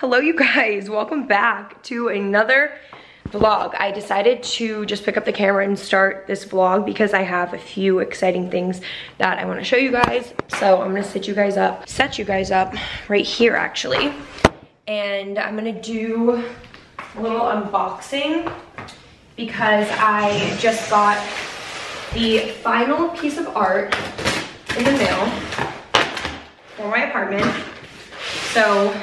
Hello you guys, welcome back to another vlog. I decided to just pick up the camera and start this vlog because I have a few exciting things that I want to show you guys. So I'm gonna set you guys up, set you guys up right here actually. And I'm gonna do a little unboxing because I just got the final piece of art in the mail for my apartment. So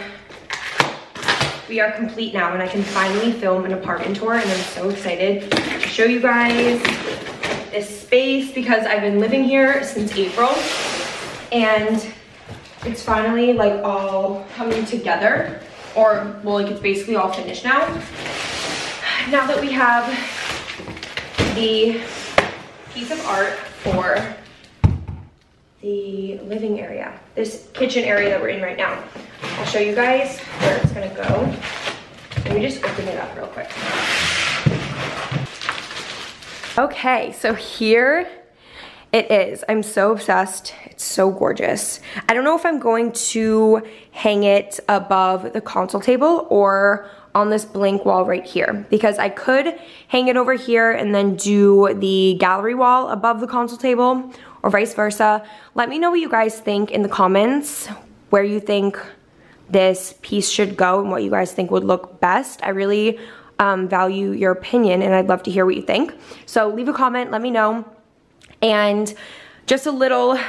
we are complete now and I can finally film an apartment tour and I'm so excited to show you guys this space because I've been living here since April and it's finally like all coming together or well like it's basically all finished now. Now that we have the piece of art for the living area, this kitchen area that we're in right now. I'll show you guys where it's gonna go. Let me just open it up real quick. Okay, so here it is. I'm so obsessed. It's so gorgeous. I don't know if I'm going to hang it above the console table or on this blank wall right here because I could hang it over here and then do the gallery wall above the console table or vice versa. Let me know what you guys think in the comments where you think this piece should go and what you guys think would look best. I really um, value your opinion and I'd love to hear what you think. So leave a comment, let me know. And just a little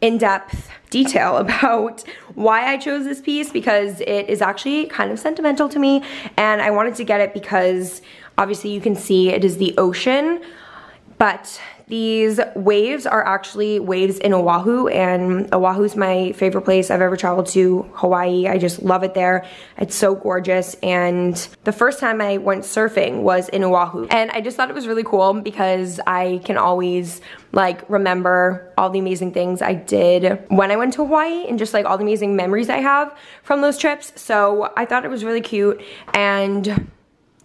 in-depth detail about why I chose this piece because it is actually kind of sentimental to me and I wanted to get it because obviously you can see it is the ocean but these waves are actually waves in Oahu and Oahu is my favorite place I've ever traveled to, Hawaii. I just love it there. It's so gorgeous and the first time I went surfing was in Oahu and I just thought it was really cool because I can always like remember all the amazing things I did when I went to Hawaii and just like all the amazing memories I have from those trips. So I thought it was really cute and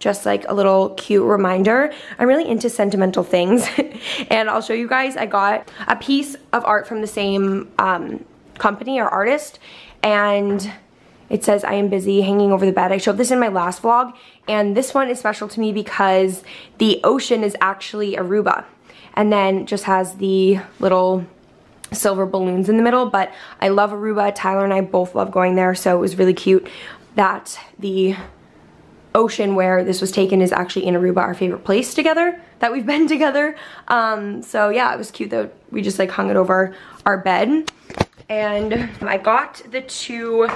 just like a little cute reminder. I'm really into sentimental things and I'll show you guys, I got a piece of art from the same um, company or artist and it says I am busy hanging over the bed. I showed this in my last vlog and this one is special to me because the ocean is actually Aruba and then just has the little silver balloons in the middle but I love Aruba. Tyler and I both love going there so it was really cute that the ocean where this was taken is actually in Aruba, our favorite place together, that we've been together. Um, so yeah, it was cute that we just like hung it over our bed. And I got the two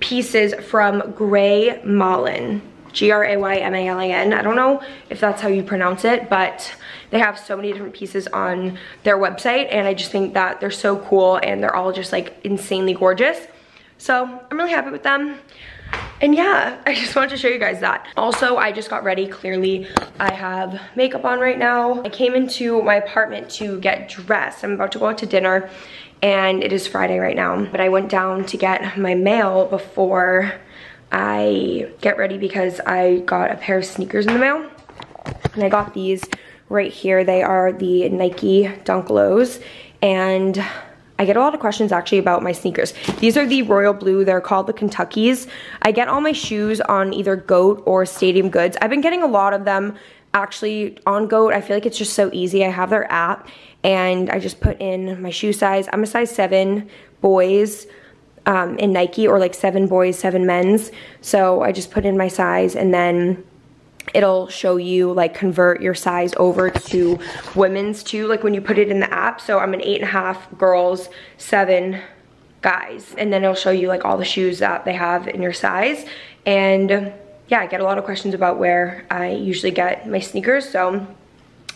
pieces from Gray Malin. G-R-A-Y-M-A-L-A-N. I don't know if that's how you pronounce it, but they have so many different pieces on their website and I just think that they're so cool and they're all just like insanely gorgeous. So I'm really happy with them. And yeah, I just wanted to show you guys that. Also, I just got ready. Clearly, I have makeup on right now. I came into my apartment to get dressed. I'm about to go out to dinner and it is Friday right now. But I went down to get my mail before I get ready because I got a pair of sneakers in the mail. And I got these right here. They are the Nike Dunk Lows. And I get a lot of questions actually about my sneakers. These are the royal blue. They're called the Kentuckys. I get all my shoes on either GOAT or Stadium Goods. I've been getting a lot of them actually on GOAT. I feel like it's just so easy. I have their app and I just put in my shoe size. I'm a size 7 boys um, in Nike or like 7 boys, 7 men's. So I just put in my size and then it'll show you like convert your size over to women's too like when you put it in the app. So i'm an eight and a half girls seven guys. And then it'll show you like all the shoes that they have in your size. And yeah i get a lot of questions about where i usually get my sneakers. So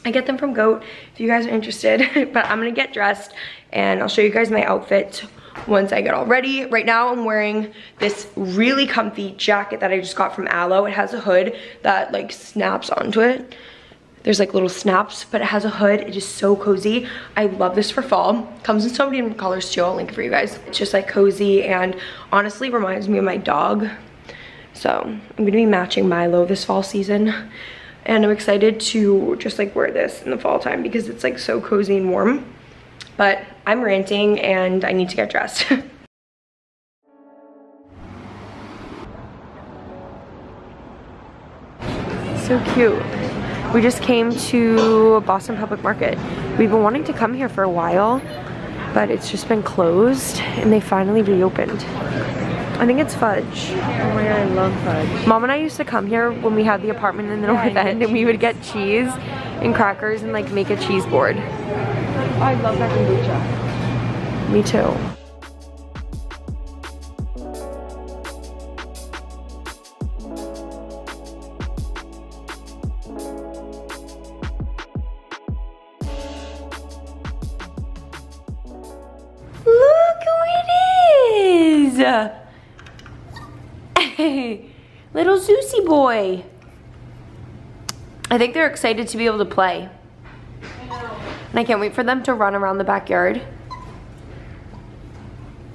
I get them from GOAT if you guys are interested. but I'm gonna get dressed and I'll show you guys my outfit once I get all ready. Right now I'm wearing this really comfy jacket that I just got from Alo. It has a hood that like snaps onto it. There's like little snaps, but it has a hood. It is so cozy. I love this for fall. Comes in so many different colors too. I'll link it for you guys. It's just like cozy and honestly reminds me of my dog. So I'm gonna be matching Milo this fall season. And I'm excited to just like wear this in the fall time because it's like so cozy and warm. But I'm ranting and I need to get dressed. so cute. We just came to Boston Public Market. We've been wanting to come here for a while, but it's just been closed and they finally reopened. I think it's fudge. Oh my god, I love fudge. Mom and I used to come here when we had the apartment in the yeah, North End and we would get cheese and crackers and like make a cheese board. I love that kombucha. Me too. Look who it is! Hey, little Zeusy boy. I think they're excited to be able to play. And I can't wait for them to run around the backyard.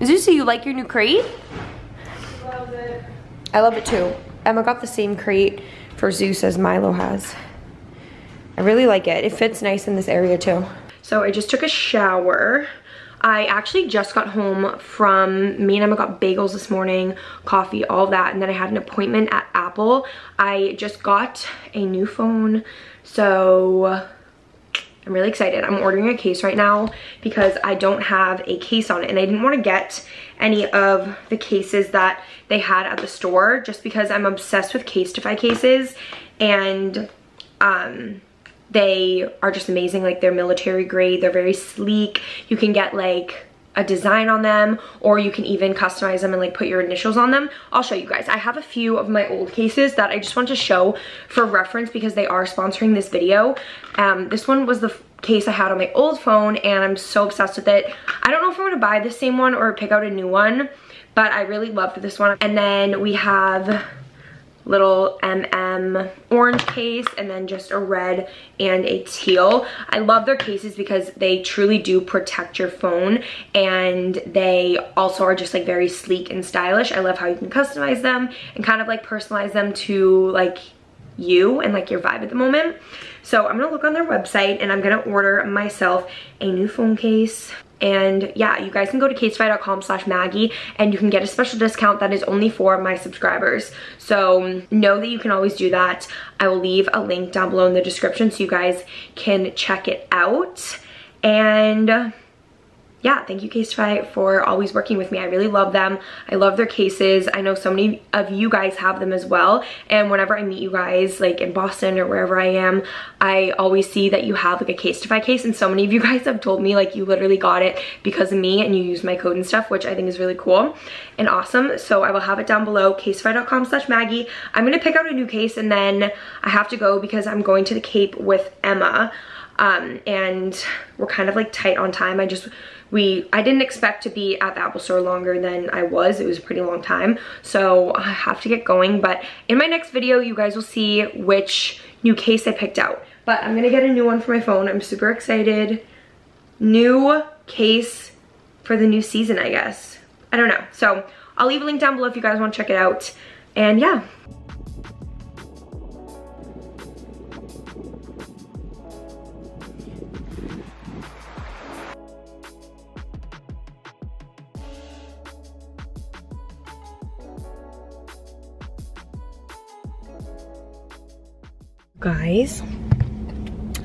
Zeusy, you like your new crate? Love it. I love it too. Emma got the same crate for Zeus as Milo has. I really like it. It fits nice in this area too. So I just took a shower. I actually just got home from, me and Emma got bagels this morning, coffee, all that, and then I had an appointment at Apple. I just got a new phone, so I'm really excited. I'm ordering a case right now because I don't have a case on it and I didn't want to get any of the cases that they had at the store just because I'm obsessed with Casetify cases and um, they are just amazing. Like they're military grade, they're very sleek. You can get like a design on them or you can even customize them and like put your initials on them. I'll show you guys. I have a few of my old cases that I just want to show for reference because they are sponsoring this video. Um, this one was the case I had on my old phone and I'm so obsessed with it. I don't know if I'm gonna buy the same one or pick out a new one, but I really loved this one. And then we have little MM orange case and then just a red and a teal. I love their cases because they truly do protect your phone and they also are just like very sleek and stylish. I love how you can customize them and kind of like personalize them to like you and like your vibe at the moment. So I'm gonna look on their website and I'm gonna order myself a new phone case. And yeah, you guys can go to casetify.com slash Maggie and you can get a special discount that is only for my subscribers. So know that you can always do that. I will leave a link down below in the description so you guys can check it out. And yeah, thank you Casetify for always working with me. I really love them. I love their cases. I know so many of you guys have them as well. And whenever I meet you guys like in Boston or wherever I am, I always see that you have like a Casetify case and so many of you guys have told me like you literally got it because of me and you use my code and stuff, which I think is really cool and awesome. So I will have it down below, casetify.com slash Maggie. I'm gonna pick out a new case and then I have to go because I'm going to the Cape with Emma. Um, and we're kind of like tight on time. I just we I didn't expect to be at the Apple store longer than I was. It was a pretty long time. So I have to get going. But in my next video, you guys will see which new case I picked out. But I'm gonna get a new one for my phone. I'm super excited. New case for the new season, I guess. I don't know. So I'll leave a link down below if you guys want to check it out. And yeah. Guys,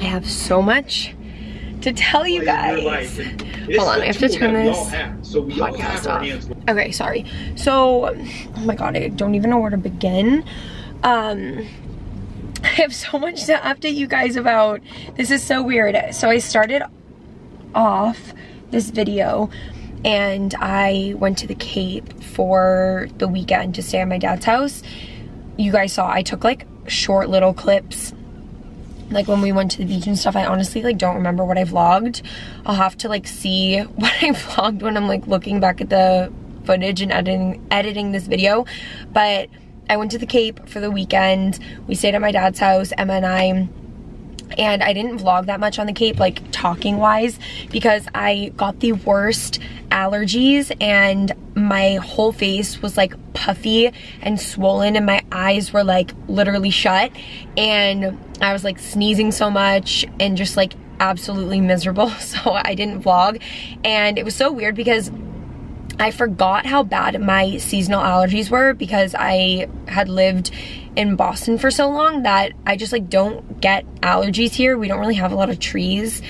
I have so much to tell you guys. Hold on, I have to turn this podcast off. Okay, sorry. So, oh my god, I don't even know where to begin. Um, I have so much to update you guys about. This is so weird. So I started off this video and I went to the Cape for the weekend to stay at my dad's house. You guys saw I took like short little clips. Like when we went to the beach and stuff i honestly like don't remember what i vlogged. I'll have to like see what i vlogged when i'm like looking back at the footage and editing editing this video. But i went to the cape for the weekend. We stayed at my dad's house. Emma and i and I didn't vlog that much on the Cape, like talking wise, because I got the worst allergies and my whole face was like puffy and swollen and my eyes were like literally shut. And I was like sneezing so much and just like absolutely miserable. So I didn't vlog. And it was so weird because I forgot how bad my seasonal allergies were because I had lived in Boston for so long that I just like don't get allergies here. We don't really have a lot of trees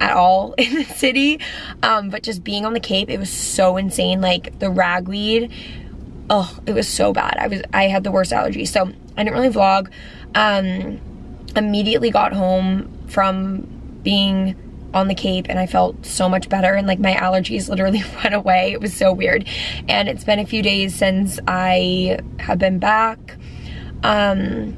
at all in the city. Um, but just being on the Cape, it was so insane. Like the ragweed, oh, it was so bad. I was I had the worst allergies. So I didn't really vlog. Um, immediately got home from being on the Cape and I felt so much better and like my allergies literally went away. It was so weird. And it's been a few days since I have been back. Um,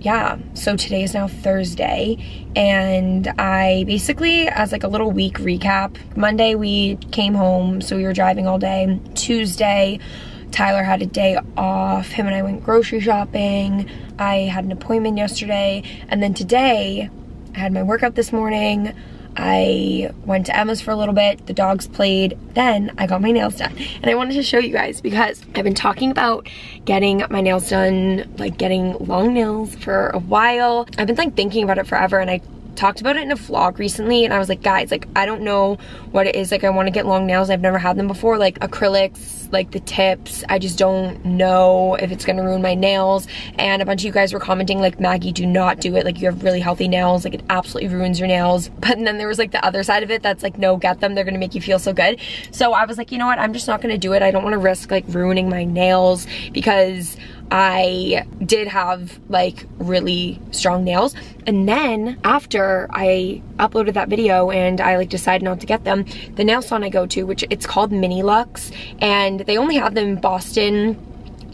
yeah, so today is now Thursday and I basically, as like a little week recap, Monday we came home, so we were driving all day. Tuesday, Tyler had a day off. Him and I went grocery shopping. I had an appointment yesterday. And then today, I had my workout this morning. I went to Emma's for a little bit, the dogs played, then I got my nails done. And I wanted to show you guys because I've been talking about getting my nails done, like getting long nails for a while. I've been like thinking about it forever and I talked about it in a vlog recently and I was like, guys, like I don't know what it is. Like I want to get long nails. I've never had them before. Like acrylics, like the tips. I just don't know if it's gonna ruin my nails. And a bunch of you guys were commenting like, Maggie, do not do it. Like you have really healthy nails. Like it absolutely ruins your nails. But then there was like the other side of it that's like, no, get them. They're gonna make you feel so good. So I was like, you know what? I'm just not gonna do it. I don't want to risk like ruining my nails because I did have like really strong nails. And then after I uploaded that video and I like decided not to get them, the nail salon I go to, which it's called MiniLuxe, and they only have them in Boston,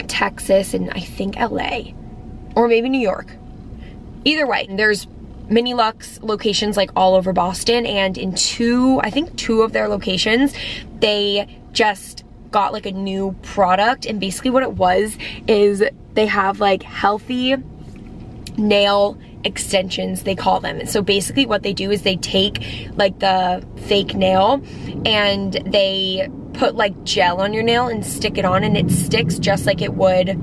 Texas, and I think LA, or maybe New York. Either way, there's MiniLuxe locations like all over Boston, and in two, I think two of their locations, they just got like a new product and basically what it was is they have like healthy nail extensions they call them. So basically what they do is they take like the fake nail and they put like gel on your nail and stick it on and it sticks just like it would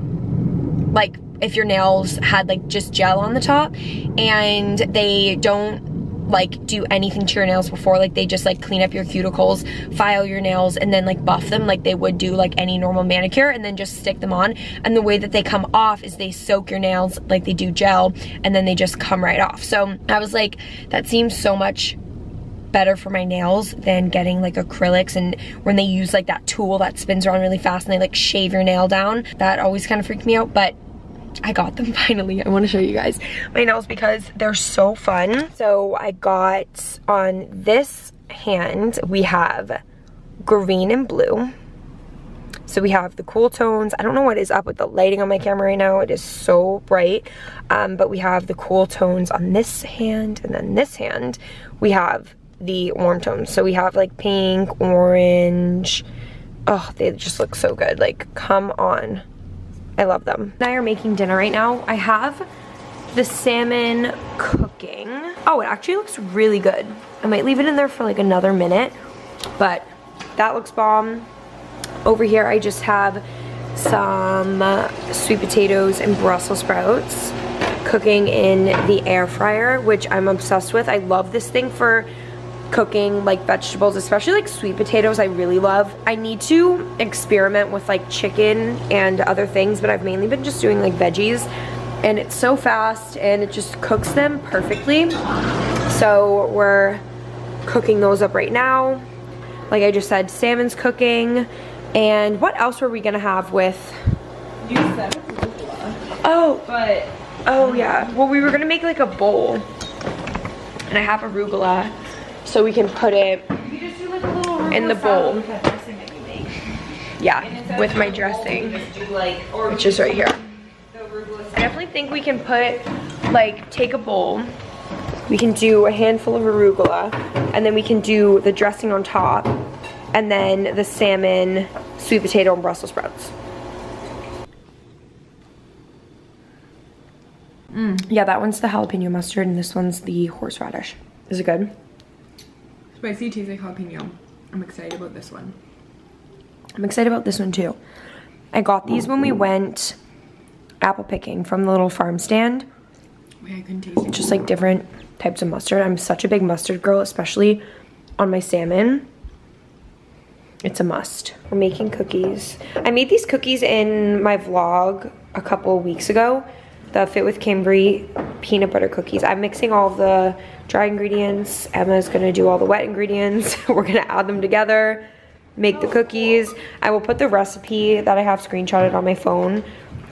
like if your nails had like just gel on the top. And they don't like do anything to your nails before like they just like clean up your cuticles file your nails and then like buff them like they would do like any normal manicure and then just stick them on. And the way that they come off is they soak your nails like they do gel and then they just come right off. So I was like that seems so much better for my nails than getting like acrylics and when they use like that tool that spins around really fast and they like shave your nail down that always kind of freaked me out. But I got them finally. I want to show you guys my nails because they're so fun. So I got on this hand, we have green and blue. So we have the cool tones. I don't know what is up with the lighting on my camera right now. It is so bright. Um, but we have the cool tones on this hand and then this hand we have the warm tones. So we have like pink, orange. Oh, they just look so good. Like, come on. I love them. And I are making dinner right now. I have the salmon cooking. Oh, it actually looks really good. I might leave it in there for like another minute, but that looks bomb. Over here, I just have some sweet potatoes and Brussels sprouts cooking in the air fryer, which I'm obsessed with. I love this thing for cooking like vegetables, especially like sweet potatoes I really love. I need to experiment with like chicken and other things, but I've mainly been just doing like veggies and it's so fast and it just cooks them perfectly. So we're cooking those up right now. Like I just said, salmon's cooking. And what else were we gonna have with? You said Oh, but oh yeah. Well, we were gonna make like a bowl. And I have arugula so we can put it In the bowl. yeah with my dressing which is right here. I definitely think we can put like take a bowl. We can do a handful of arugula and then we can do the dressing on top and then the salmon sweet potato and brussels sprouts. Mm. Yeah that one's the jalapeno mustard and this one's the horseradish. Is it good Spicy tastes like jalapeno. I'm excited about this one. I'm excited about this one too. I got these when we went apple picking from the little farm stand. Oh, Wait, I couldn't taste it. Just like different types of mustard. I'm such a big mustard girl, especially on my salmon. it's a must. We're making cookies. I made these cookies in my vlog a couple weeks ago. The Fit with Cambry peanut butter cookies. I'm mixing all the dry ingredients. Emma's gonna do all the wet ingredients. We're gonna add them together, make the cookies. I will put the recipe that I have screenshotted on my phone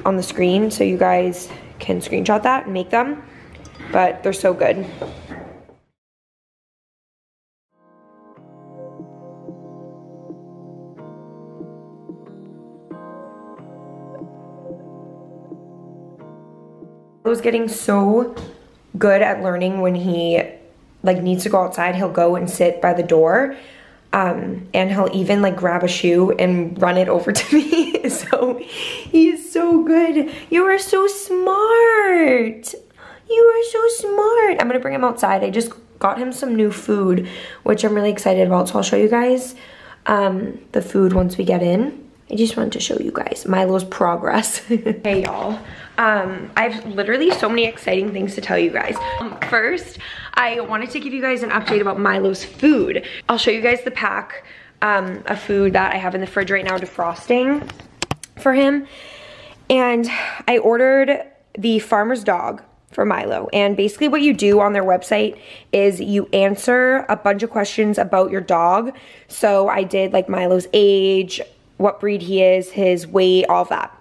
on the screen so you guys can screenshot that and make them. But they're so good. I was getting so good at learning when he like needs to go outside he'll go and sit by the door um, and he'll even like grab a shoe and run it over to me. So he's so good. You are so smart. You are so smart. I'm gonna bring him outside. I just got him some new food which i'm really excited about. So i'll show you guys um, the food once we get in I just wanted to show you guys Milo's progress. hey y'all, um, I have literally so many exciting things to tell you guys. Um, first, I wanted to give you guys an update about Milo's food. I'll show you guys the pack um, of food that I have in the fridge right now defrosting for him. And I ordered the farmer's dog for Milo. And basically what you do on their website is you answer a bunch of questions about your dog. So I did like Milo's age, what breed he is, his weight, all that.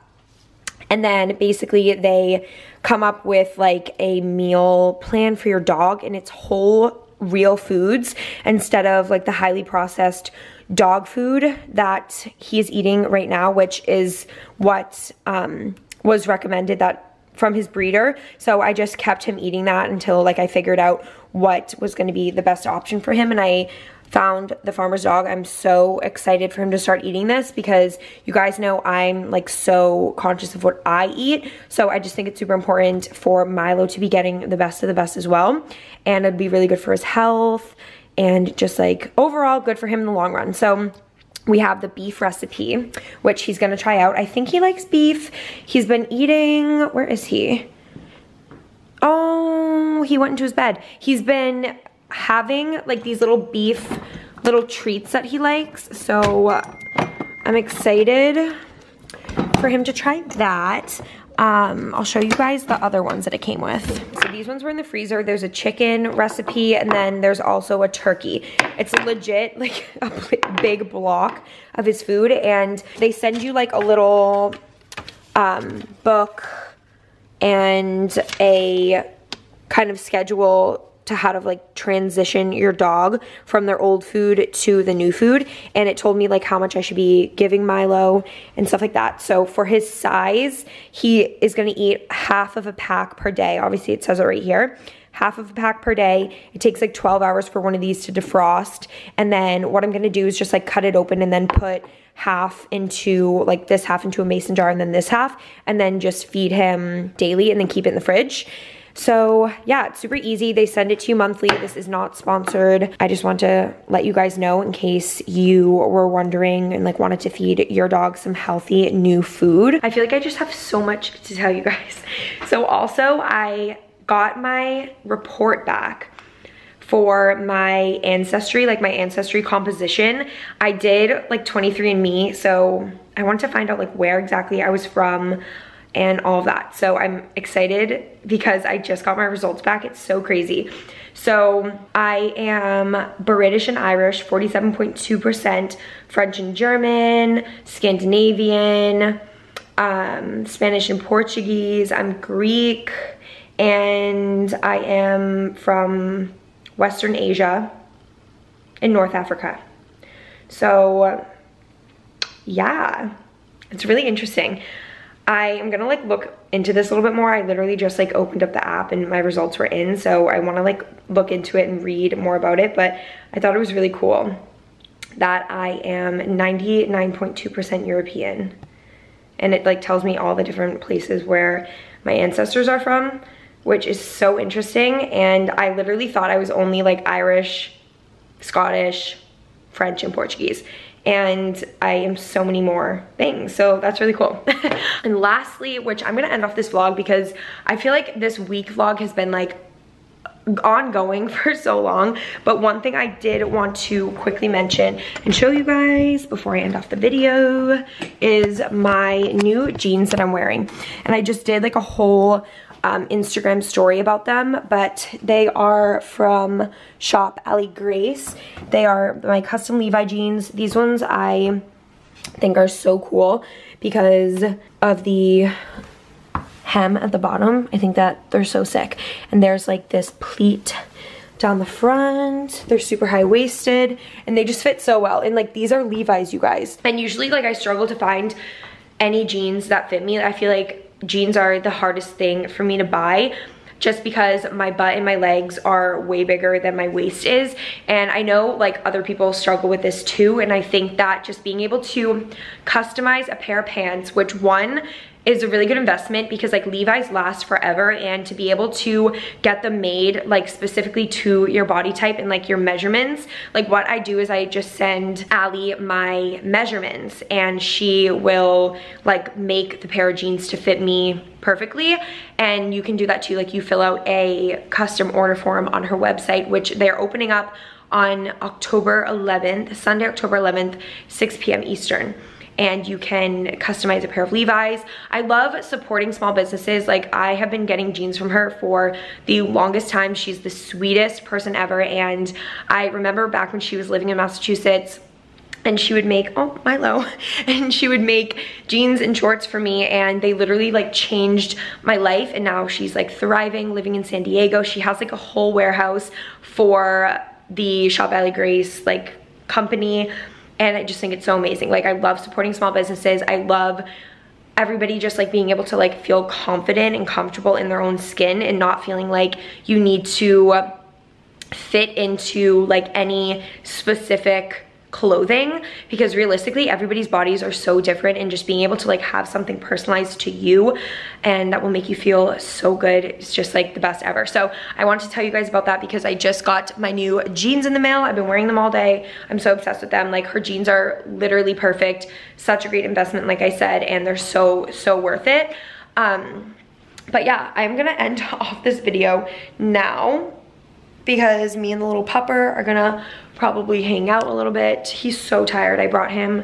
And then basically they come up with like a meal plan for your dog and it's whole real foods instead of like the highly processed dog food that he is eating right now, which is what um, was recommended that from his breeder. So I just kept him eating that until like I figured out what was going to be the best option for him and I found the farmer's dog. I'm so excited for him to start eating this because you guys know I'm like so conscious of what I eat. So I just think it's super important for Milo to be getting the best of the best as well. And it'd be really good for his health and just like overall good for him in the long run. So we have the beef recipe, which he's gonna try out. I think he likes beef. He's been eating, where is he? Oh, he went into his bed. He's been having like these little beef little treats that he likes. So I'm excited for him to try that. Um, I'll show you guys the other ones that it came with. So these ones were in the freezer. There's a chicken recipe and then there's also a turkey. It's legit like a big block of his food and they send you like a little um, book and a kind of schedule to how to like transition your dog from their old food to the new food and it told me like how much I should be giving Milo and stuff like that. So for his size, he is to eat half of a pack per day. Obviously it says it right here half of a pack per day. It takes like 12 hours for one of these to defrost. And then what I'm gonna do is just like cut it open and then put half into like this half into a mason jar and then this half and then just feed him daily and then keep it in the fridge. So yeah, it's super easy. They send it to you monthly. This is not sponsored. I just want to let you guys know in case you were wondering and like wanted to feed your dog some healthy new food. I feel like I just have so much to tell you guys. So also I got my report back for my ancestry, like my ancestry composition. I did like 23andMe, so I wanted to find out like where exactly I was from, and all of that. So I'm excited because I just got my results back. It's so crazy. So I am British and Irish, 47.2%, French and German, Scandinavian, um, Spanish and Portuguese, I'm Greek, and I am from Western Asia in North Africa. So yeah, it's really interesting. I am gonna like look into this a little bit more. I literally just like opened up the app and my results were in. So I wanna like look into it and read more about it. But I thought it was really cool that I am 99.2% European. And it like tells me all the different places where my ancestors are from, which is so interesting. And I literally thought I was only like Irish, Scottish, French, and Portuguese and I am so many more things. So that's really cool. and lastly, which I'm gonna end off this vlog because I feel like this week vlog has been like ongoing for so long but one thing I did want to quickly mention and show you guys before I end off the video is my new jeans that I'm wearing and I just did like a whole um, Instagram story about them but they are from shop Ali Grace they are my custom Levi jeans these ones I think are so cool because of the hem at the bottom. I think that they're so sick. And there's like this pleat down the front. They're super high-waisted and they just fit so well. And like these are Levi's, you guys. And usually like I struggle to find any jeans that fit me. I feel like jeans are the hardest thing for me to buy just because my butt and my legs are way bigger than my waist is. And I know like other people struggle with this too. And I think that just being able to customize a pair of pants, which one, is a really good investment because like Levi's last forever and to be able to get them made like specifically to your body type and like your measurements like what I do is I just send Ali my measurements and she will like make the pair of jeans to fit me perfectly and you can do that too like you fill out a custom order form on her website which they're opening up on October 11th Sunday October 11th 6 p.m. Eastern and you can customize a pair of Levi's. I love supporting small businesses. Like I have been getting jeans from her for the longest time. She's the sweetest person ever. And I remember back when she was living in Massachusetts, and she would make, oh, Milo, and she would make jeans and shorts for me and they literally like changed my life and now she's like thriving, living in San Diego. She has like a whole warehouse for the Shop Ali Grace like company and I just think it's so amazing. Like I love supporting small businesses. I love everybody just like being able to like feel confident and comfortable in their own skin and not feeling like you need to fit into like any specific clothing because realistically everybody's bodies are so different and just being able to like have something personalized to you and that will make you feel so good it's just like the best ever. So I want to tell you guys about that because I just got my new jeans in the mail. I've been wearing them all day. I'm so obsessed with them. Like her jeans are literally perfect. Such a great investment like I said and they're so so worth it. Um but yeah I'm gonna end off this video now because me and the little pupper are gonna probably hang out a little bit. He's so tired. I brought him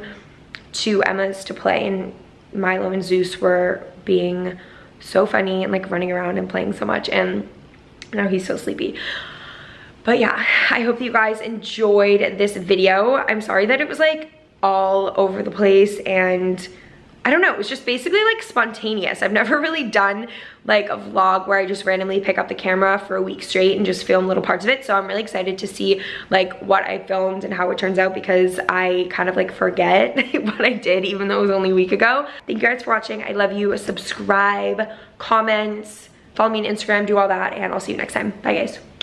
to Emma's to play and Milo and Zeus were being so funny and like running around and playing so much and now he's so sleepy. But yeah, I hope you guys enjoyed this video. I'm sorry that it was like all over the place and I don't know, it was just basically like spontaneous. I've never really done like a vlog where I just randomly pick up the camera for a week straight and just film little parts of it. So I'm really excited to see like what I filmed and how it turns out because I kind of like forget what I did even though it was only a week ago. Thank you guys for watching. I love you. Subscribe, comments, follow me on Instagram, do all that, and I'll see you next time. Bye guys.